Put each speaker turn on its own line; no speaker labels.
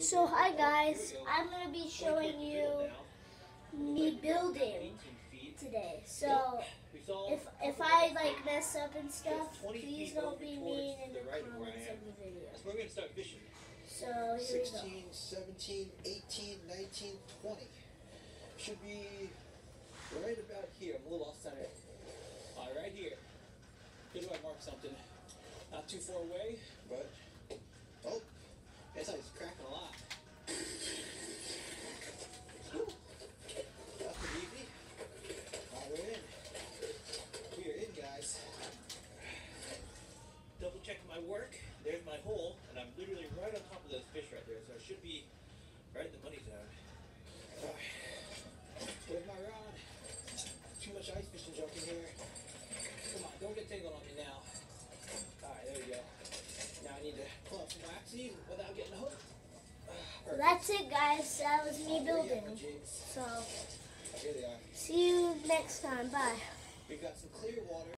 So hi guys, I'm gonna be showing you me building today. So if if I like mess up and stuff, please don't be mean in the comments of the video.
Going to start fishing.
So here we go.
16, 17, 18, 19, 20.
Should be right about here. I'm a little off center. All right, right here. Here do I mark something? Not too far away, but oh, that's how it's cracking a lot. Whew. That's pretty easy. All right, we're in. We are in, guys. Double check my work. There's my hole, and I'm literally right on top of those fish right there, so I should be right in the money zone. All right. Where's my rod? Too much ice fishing junk in here. Come on, don't get tangled on me now. Alright, there we go. Now I need to pull up some waxy without getting hooked.
So that's it guys. That was me building. So
Here they are.
see you next time. Bye.
We've got some clear water.